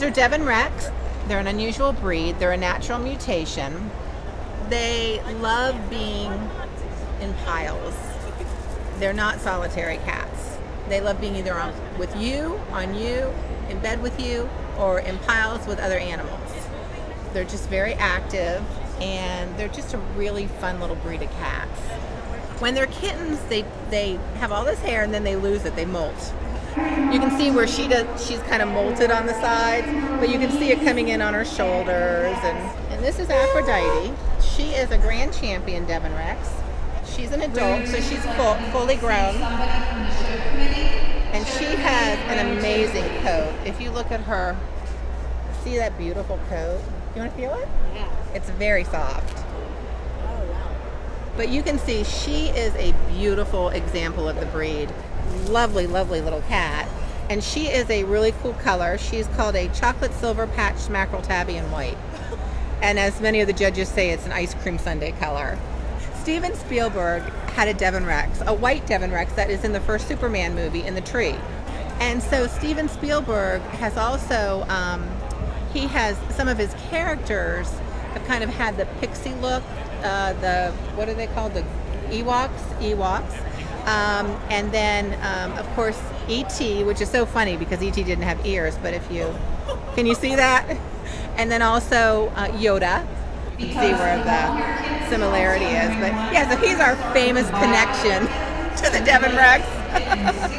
These are Devon Rex. They're an unusual breed. They're a natural mutation. They love being in piles. They're not solitary cats. They love being either on with you, on you, in bed with you, or in piles with other animals. They're just very active and they're just a really fun little breed of cats. When they're kittens, they, they have all this hair and then they lose it, they molt. You can see where she does, she's kind of molted on the sides, but you can see it coming in on her shoulders. And, and this is Aphrodite. She is a grand champion Devon Rex. She's an adult, so she's full, fully grown. And she has an amazing coat. If you look at her, see that beautiful coat? You want to feel it? Yeah. It's very soft. But you can see she is a beautiful example of the breed. Lovely, lovely little cat. And she is a really cool color. She's called a chocolate silver patched mackerel tabby in white. And as many of the judges say, it's an ice cream sundae color. Steven Spielberg had a Devon Rex, a white Devon Rex that is in the first Superman movie in the tree. And so Steven Spielberg has also, um, he has some of his characters have kind of had the pixie look, uh, the, what are they called? The Ewoks? Ewoks. Um, and then, um, of course, E.T., which is so funny because E.T. didn't have ears, but if you, can you see that? And then also uh, Yoda. You see where the similarity is. But yeah, so he's our famous connection to the Devon Rex.